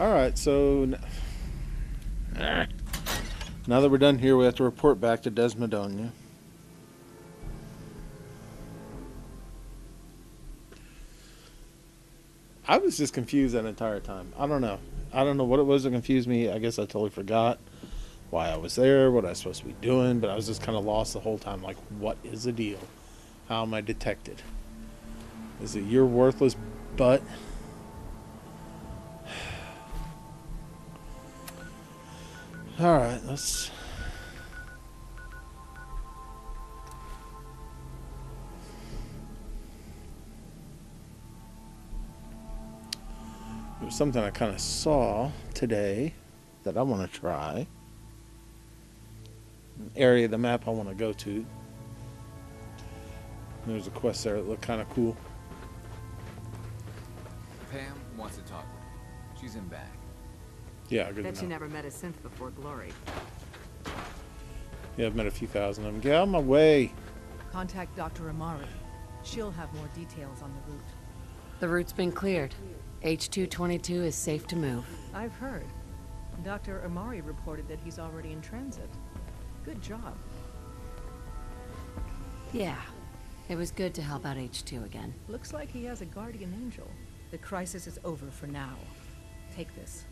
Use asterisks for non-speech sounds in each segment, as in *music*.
All right, so now that we're done here, we have to report back to Desdemona. I was just confused that entire time. I don't know. I don't know what it was that confused me. I guess I totally forgot why I was there, what I was supposed to be doing, but I was just kind of lost the whole time. Like, what is the deal? How am I detected? Is it your worthless butt? All right, let's. There's something I kind of saw today that I want to try. An area of the map I want to go to. There's a quest there that looked kind of cool. Pam wants to talk with you. She's in back. Yeah, good Bet to you know. never met a synth before Glory. Yeah, I've met a few thousand of them. Get out of my way. Contact Dr. Amari. She'll have more details on the route. The route's been cleared. H-222 is safe to move. I've heard. Dr. Amari reported that he's already in transit. Good job. Yeah. It was good to help out H2 again. Looks like he has a guardian angel. The crisis is over for now. Take this.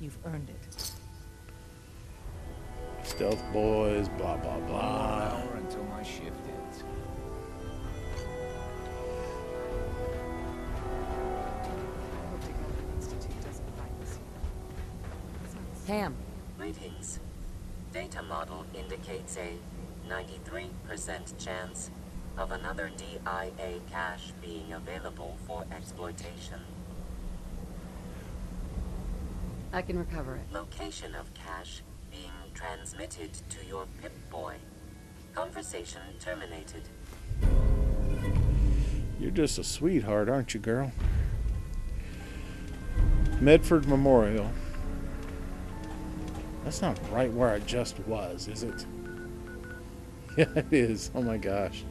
You've earned it. Stealth boys, blah, blah, One more blah. hour until my shift ends. I hope the Gilbert Institute doesn't find this here. Pam, Greetings. Data model indicates a 93% chance of another DIA cache being available for exploitation. I can recover it. Location of cache being transmitted to your Pip-Boy. Conversation terminated. You're just a sweetheart, aren't you, girl? Medford Memorial. That's not right where I just was, is it? *laughs* Yeah, it is. Oh my gosh.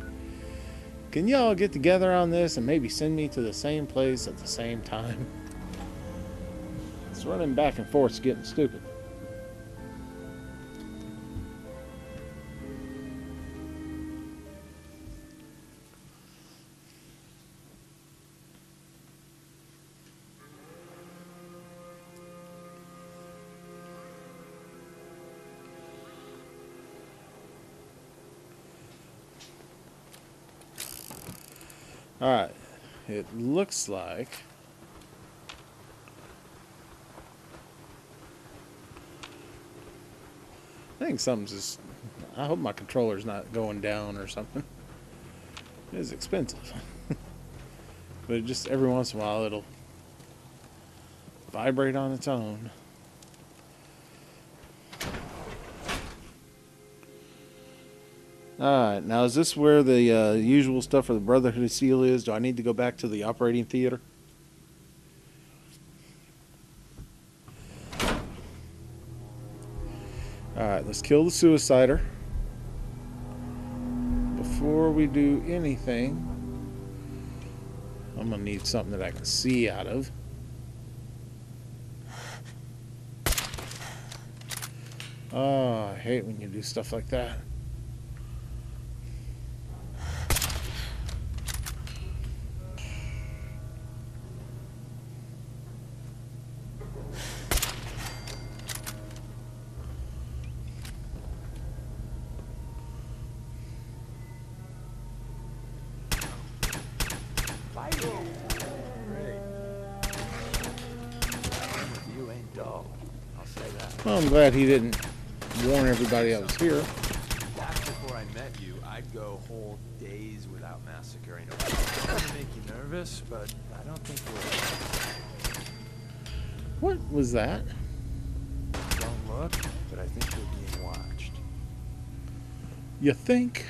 Can y'all get together on this and maybe send me to the same place at the same time? *laughs* It's running back and forth, it's getting stupid. All right. It looks like. Think something's just. I hope my controller's not going down or something. *laughs* It is expensive. *laughs* but just every once in a while it'll vibrate on its own. Alright, now is this where the uh, usual stuff for the Brotherhood of Steel is? Do I need to go back to the operating theater? Alright, let's kill the suicider. Before we do anything, I'm gonna need something that I can see out of. Oh, I hate when you do stuff like that. Glad he didn't warn everybody else here. Back before I met you, I'd go whole days without massacring a make you nervous, but I don't think we're. What was that? Don't look, but I think we're being watched. You think?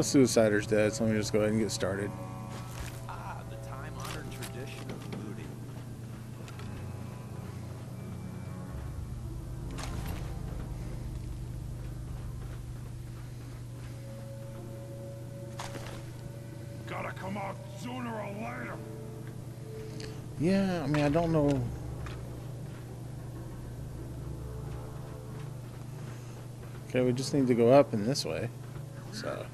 Well, Suicider's dead, so let me just go ahead and get started. Ah, the time-honored tradition of looting. Gotta come out sooner or later. Yeah, I mean, I don't know. Okay, we just need to go up in this way. So.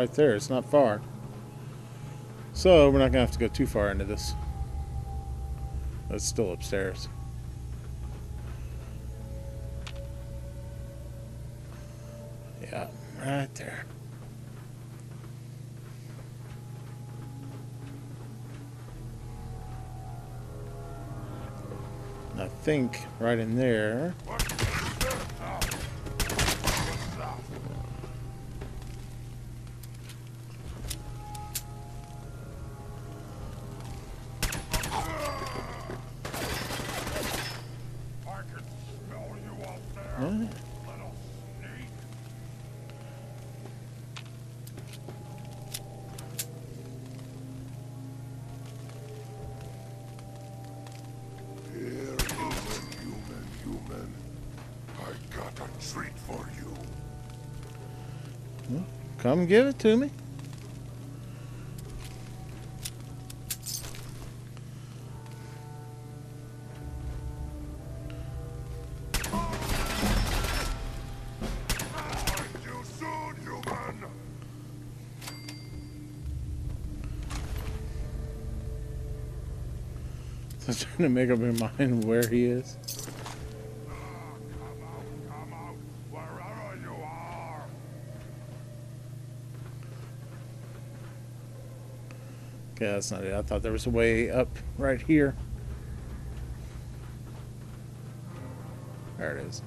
Right there. It's not far. So, we're not going to have to go too far into this. It's still upstairs. Yeah, right there. I think right in there. Come give it to me. *laughs* I'm trying to make up my mind where he is. Ah, come out, come out, wherever you are. Okay, that's not it. I thought there was a way up right here. There it is.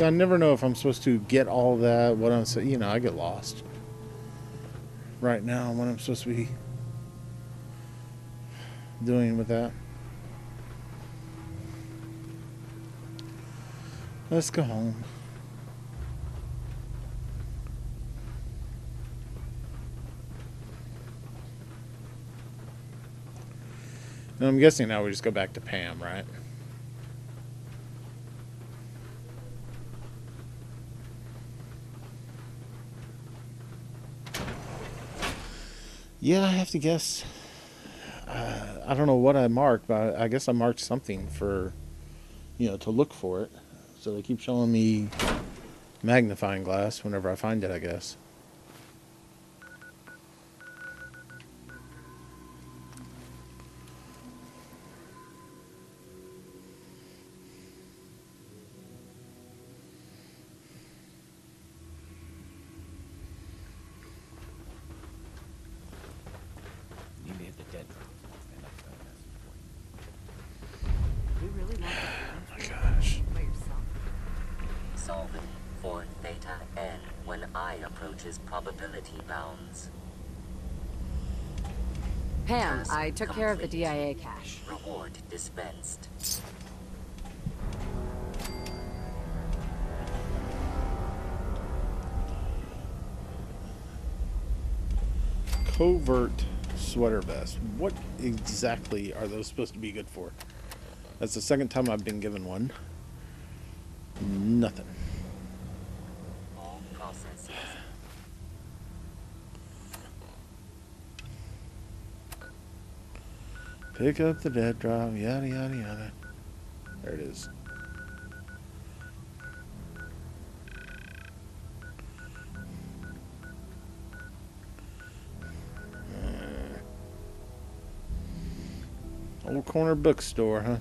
So I never know if I'm supposed to get all that. What I'm saying, you know, I get lost. Right now, what I'm supposed to be doing with that. Let's go home. And I'm guessing now we just go back to Pam, right? Yeah, I have to guess. Uh, I don't know what I marked, but I guess I marked something for, you know, to look for it. So they keep showing me magnifying glass whenever I find it, I guess. Pam, I took care of the. DIA cache. Reward dispensed. Covert sweater vest. What exactly are those supposed to be good for? That's the second time I've been given one. Nothing. Pick up the dead drop, yada, yada, yada. There it is. Old corner bookstore, huh?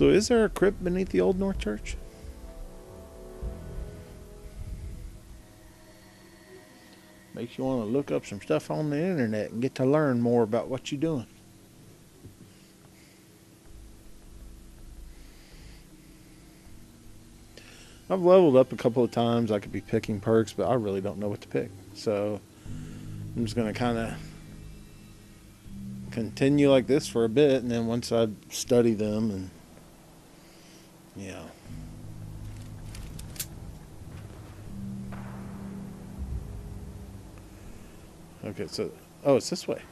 So, is there a crypt beneath the old North Church? Makes you want to look up some stuff on the internet and get to learn more about what you're doing. I've leveled up a couple of times. I could be picking perks, but I really don't know what to pick. So I'm just going to kind of continue like this for a bit, and then once I study them and yeah. Okay, so oh, it's this way.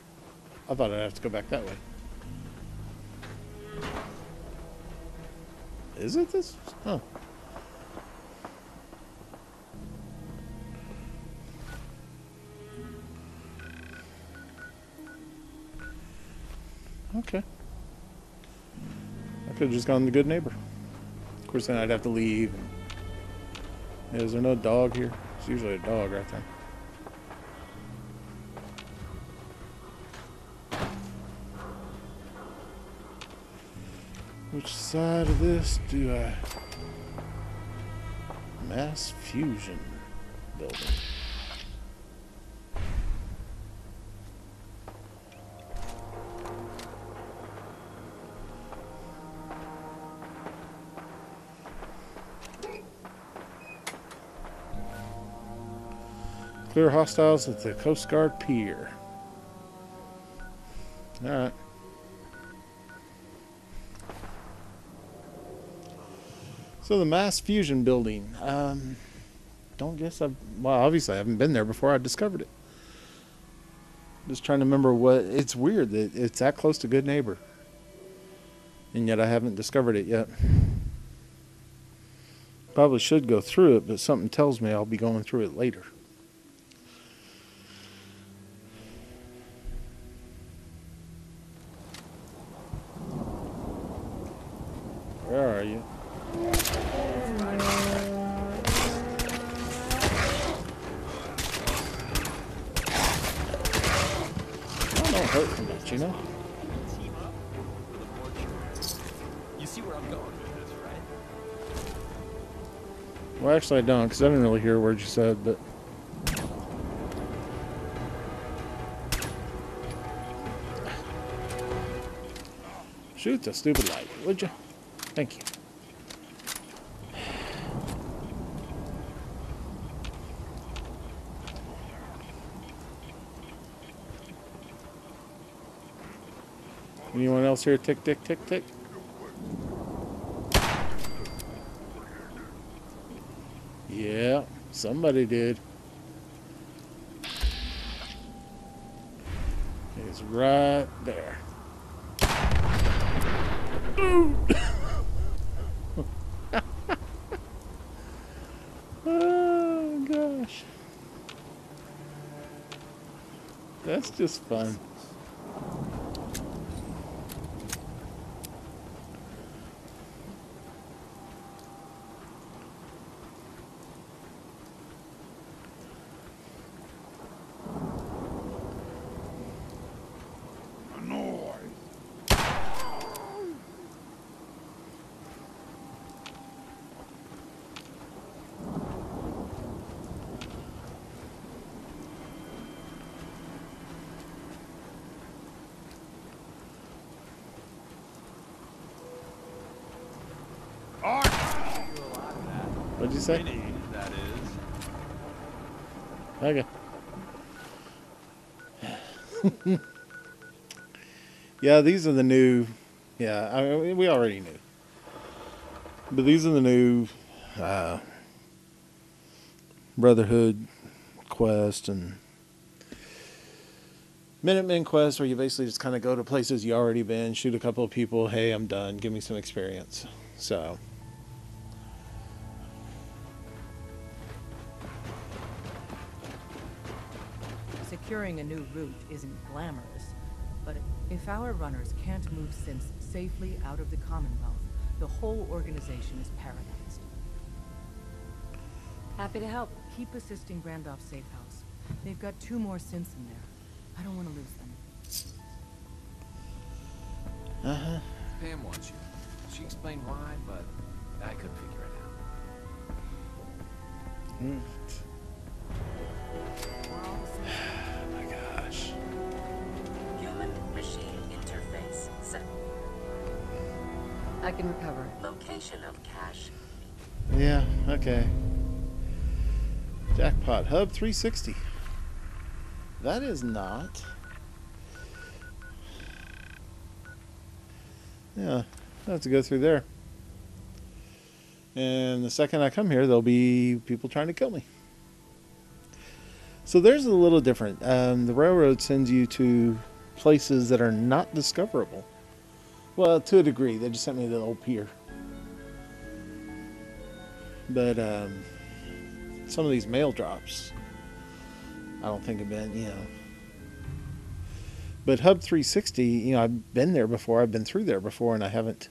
I thought I'd have to go back that way. Is it this? Oh. Okay. I could have just gone the Goodneighbor. Of course, then I'd have to leave. Is there no dog here? It's usually a dog right there. Which side of this do I? Mass Fusion Building. Clear hostiles at the Coast Guard Pier. Alright. So the Mass Fusion Building. Um, don't guess I've. Well, obviously I haven't been there before I discovered it. Just trying to remember what. It's weird that it's that close to Goodneighbor. And yet I haven't discovered it yet. Probably should go through it, but something tells me I'll be going through it later. I don't, because I didn't really hear a word you said, but. Shoot the stupid light, would you? Thank you. Anyone else here? Tick, tick, tick, tick. Yeah, somebody did. It's right there. oh gosh. That's just fun. Noise. Art. Do a lot of that. What'd you say? That is. Okay. *laughs* yeah, these are the new. Yeah, I mean, we already knew. But these are the new uh, Brotherhood quest and Minutemen quest, where you basically just kind of go to places you already been, shoot a couple of people. Hey, I'm done. Give me some experience. So. Securing a new route isn't glamorous, but if our runners can't move synths safely out of the Commonwealth, the whole organization is paralyzed. Happy to help. Keep assisting Randolph Safe House. They've got two more synths in there. I don't want to lose them. Uh huh. Pam wants you. She explained why, but I couldn't figure it out. Mm. I can recover it. Location of cache. Yeah, okay. Jackpot Hub 360. That is not. Yeah, I have to go through there. And the second I come here, there'll be people trying to kill me. So there's a little different. Um, the railroad sends you to places that are not discoverable. Well, to a degree. They just sent me to the old pier. But um, some of these mail drops, I don't think have been, you know. But Hub 360, you know, I've been there before. I've been through there before, and I haven't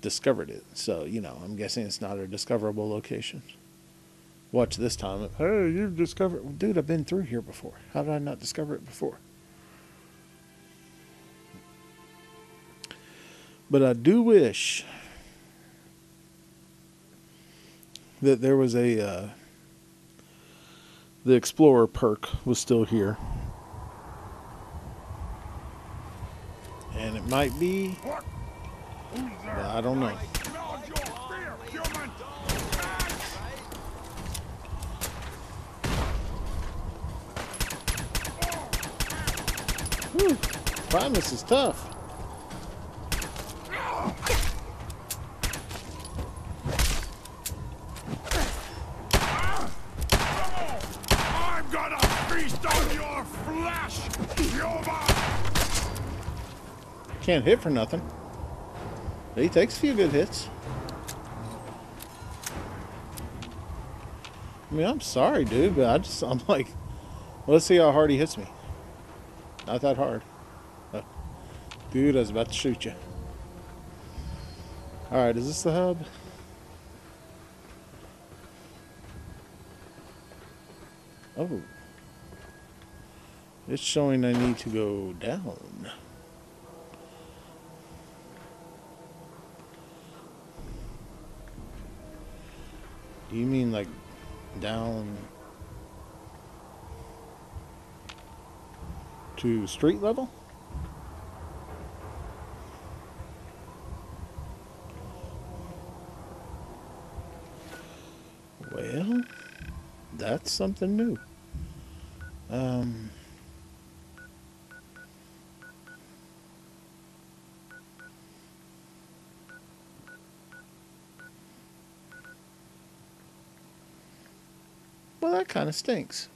discovered it. So, you know, I'm guessing it's not a discoverable location. Watch this time. Hey, you've discovered. Dude, I've been through here before. How did I not discover it before? But I do wish that there was a uh, the explorer perk was still here and it might be i don't know! Whew, primus is tough I'm gonna feast on your flesh, human! Can't hit for nothing. He takes a few good hits. I mean i'm sorry dude but i just i'm like let's see how hard he hits me. Not that hard. Uh, dude i was about to shoot you all right is this the hub? Oh. It's showing i need to go down. Do you mean like down to street level? Well, that's something new. Um, well, that kind of stinks.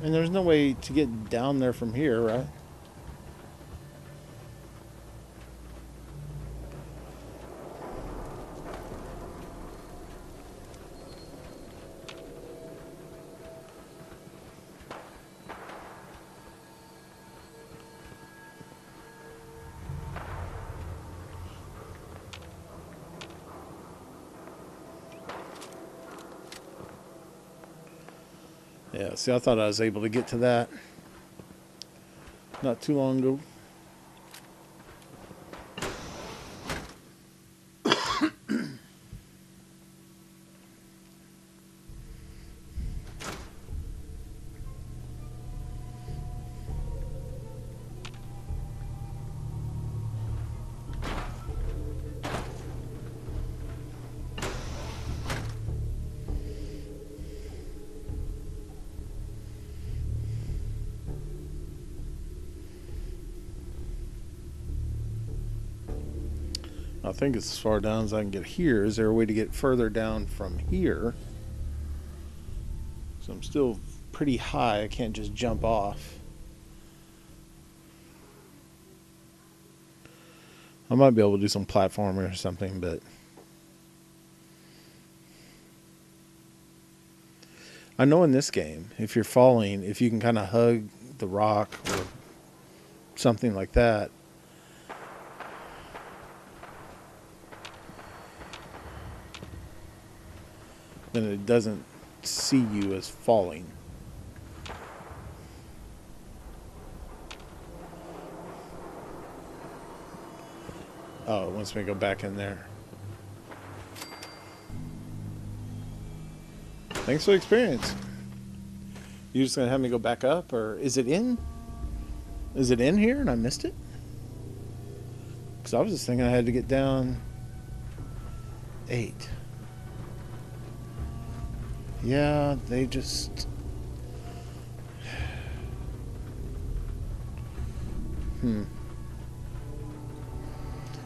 And there's no way to get down there from here, right? See, I thought I was able to get to that not too long ago. I think it's as far down as I can get here. Is there a way to get further down from here? So I'm still pretty high. I can't just jump off. I might be able to do some platforming or something, but I know in this game, if you're falling, if you can kind of hug the rock or something like that, then it doesn't see you as falling. Oh, it wants me to go back in there. Thanks for the experience. You just gonna have me go back up, or is it in? Is it in here and I missed it? Because I was just thinking I had to get down eight. Yeah, they just. Hmm.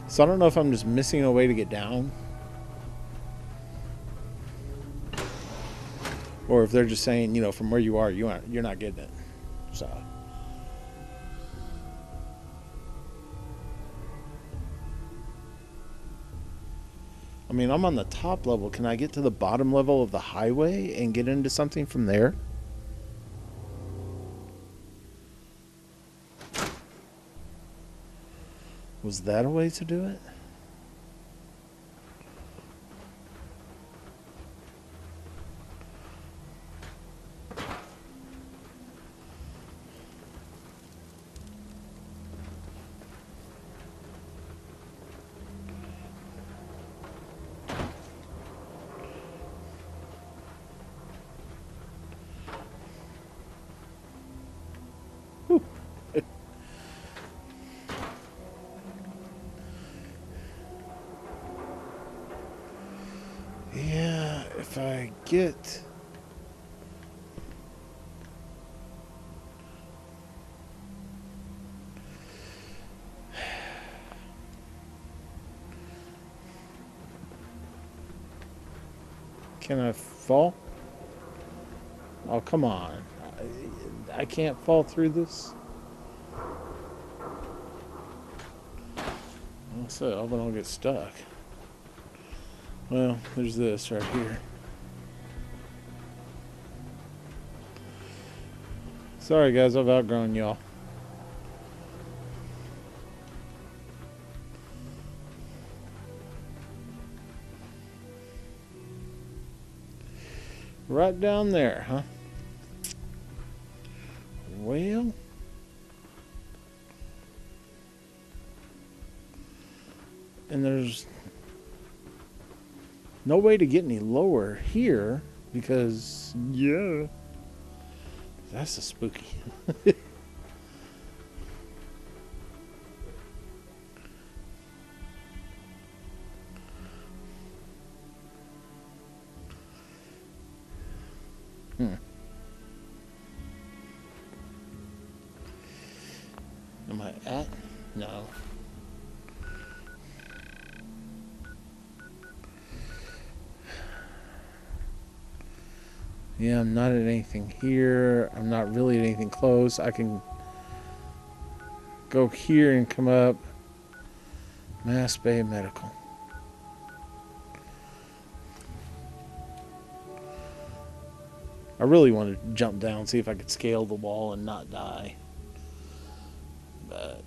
So I don't know if I'm just missing a way to get down. Or if they're just saying, you know, from where you are, you aren't, you're not getting it. So. Mean, I'm on the top level. Can I get to the bottom level of the highway and get into something from there? Was that a way to do it? Yeah, if I get. Can I fall? Oh, come on. I, I can't fall through this. Well, so I hope I don't get stuck. Well, there's this right here. Sorry, guys, I've outgrown y'all. Right down there, huh? Well, and there's no way to get any lower here because yeah. that's a spooky *laughs* I'm not at anything here. I'm not really at anything close. I can go here and come up. Mass Bay Medical. I really want to jump down, see if I could scale the wall and not die. But,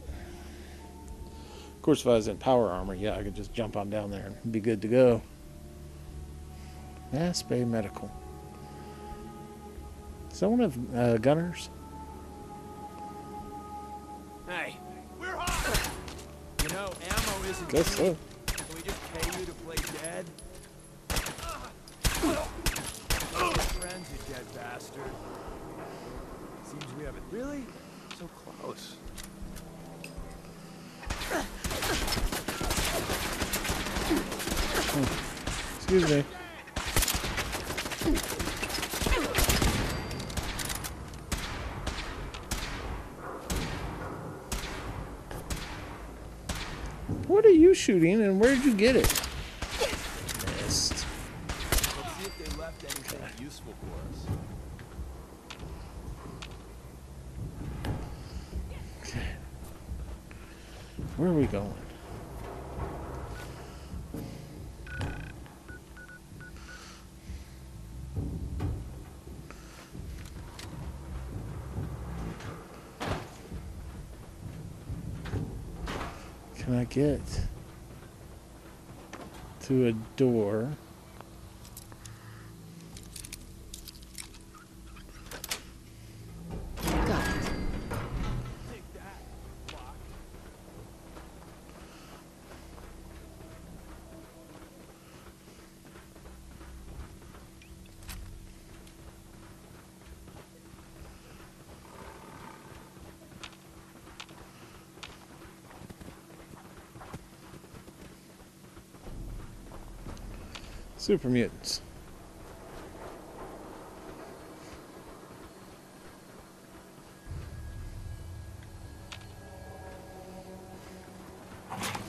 of course, if I was in power armor, yeah, I could just jump on down there and be good to go. Mass Bay Medical. Does that one have uh, gunners? Hey, we're hot. You know, ammo isn't Guess so. Can we just pay you to play dead? Friends, you dead bastard. Seems we have it really so close. Excuse me. What are you shooting and where did you get it? Missed. Let's see if they left anything useful for us. Okay. Where are we going? Get to a door? Got it. Super mutants.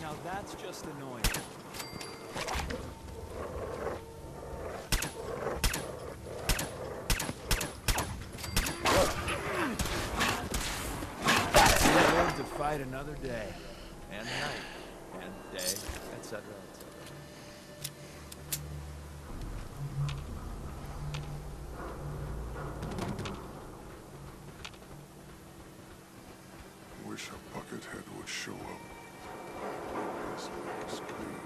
Now that's just annoying. We live to fight another day, and night, and day, etc., etc. Wish a buckethead would show up. This place clean.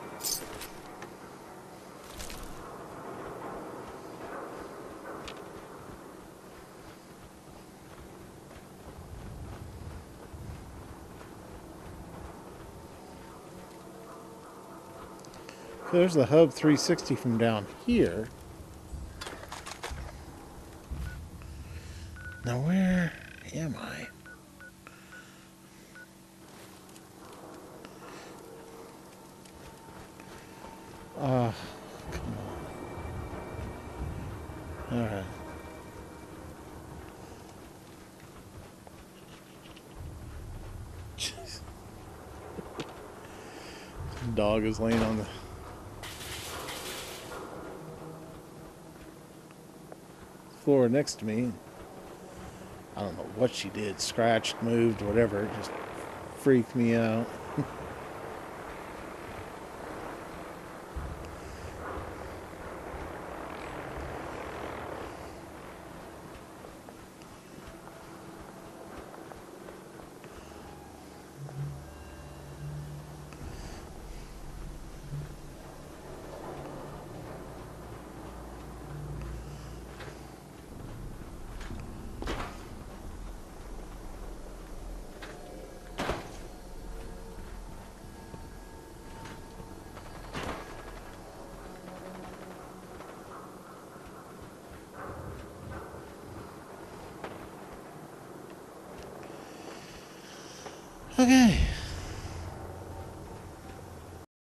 There's the Hub 360 from down here. Now where am I? Ah, come on. All right. Jeez. *laughs* Dog is laying on the floor next to me. I don't know what she did, scratched, moved, whatever. It just freaked me out.